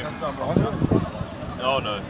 Oh, No, no, no.